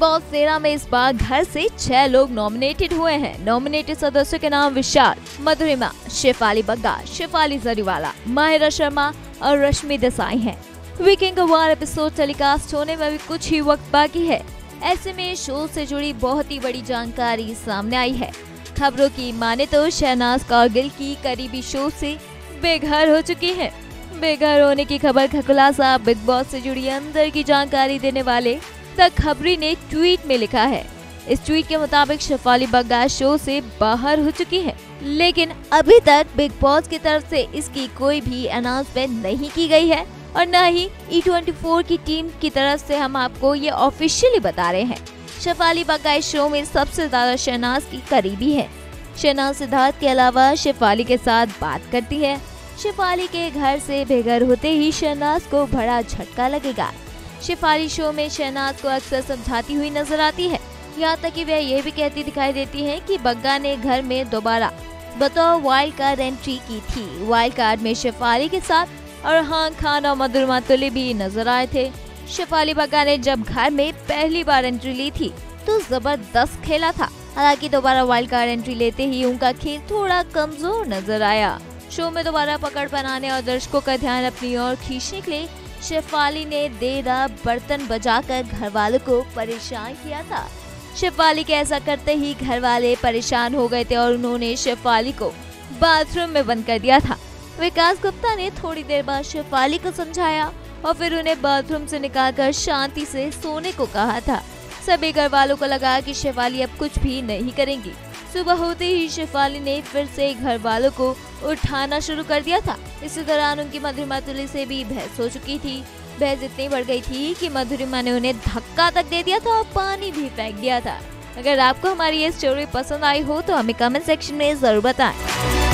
Boss तेरह में इस बार घर से छह लोग नॉमिनेटेड हुए हैं नॉमिनेटेड सदस्यों के नाम विशाल, मधुरिमा, शेफाली बग्गा शेफाली जरीवाला, माहिरा शर्मा और रश्मि देसाई हैं। वीकेंड का वार एपिसोड टेलीकास्ट होने में भी कुछ ही वक्त बाकी है ऐसे में शो से जुड़ी बहुत ही बड़ी जानकारी सामने आई है खबरों की माने तो शहनाज कारगिल की करीबी शो से बेघर हो चुकी हैं। बेघर होने की खबर का खुलासा बिग बॉस से जुड़ी अंदर की जानकारी देने वाले द खबरी ने ट्वीट में लिखा है। इस ट्वीट के मुताबिक शेफाली बग्गा शो से बाहर हो चुकी है, लेकिन अभी तक बिग बॉस की तरफ़ से इसकी कोई भी अनाउंसमेंट नहीं की गई है और न ही ई ट्वेंटी फोर की टीम की तरफ़ से हम आपको ये ऑफिशियली बता रहे हैं। शेफाली बग्गा इस शो में सबसे ज़्यादा शहनाज की करीबी है। शहनाज सिद्धार्थ के अलावा शेफाली के साथ बात करती है। शेफाली के घर से बेघर होते ही शहनाज को बड़ा झटका लगेगा। शेफाली शो में शहनाज को अक्सर समझाती हुई नज़र आती है। यहाँ तक कि वह ये भी कहती दिखाई देती है कि बग्गा ने घर में दोबारा बतौर वाइल्ड कार्ड एंट्री की थी। वाइल्ड कार्ड में शेफाली के साथ और हान खान और मधुरमा तुली भी नज़र आए थे। शेफाली बग्गा ने जब घर में पहली बार एंट्री ली थी तो ज़बरदस्त खेला था। हालाँकि दोबारा वाइल्ड कार्ड एंट्री लेते ही उनका खेल थोड़ा कमज़ोर नज़र आया। शो में दोबारा पकड़ बनाने और दर्शकों का ध्यान अपनी ओर खींचने के लिए शेफाली ने रात बर्तन बजाकर घर वालों को परेशान किया था। शेफाली के ऐसा करते ही घर वाले परेशान हो गए थे और उन्होंने शेफाली को बाथरूम में बंद कर दिया था। विकास गुप्ता ने थोड़ी देर बाद शेफाली को समझाया और फिर उन्हें बाथरूम से निकालकर शांति से सोने को कहा था। सभी घर वालों को लगा कि शेफाली अब कुछ भी नहीं करेंगी। सुबह होते ही शेफाली ने फिर से घर वालों को उठाना शुरू कर दिया था। इसी दौरान उनकी मधुरिमा तुली से भी बहस हो चुकी थी। बहस इतनी बढ़ गई थी कि मधुरिमा ने उन्हें धक्का तक दे दिया था और पानी भी फेंक दिया था। अगर आपको हमारी ये स्टोरी पसंद आई हो तो हमें कमेंट सेक्शन में ज़रूर बताएँ।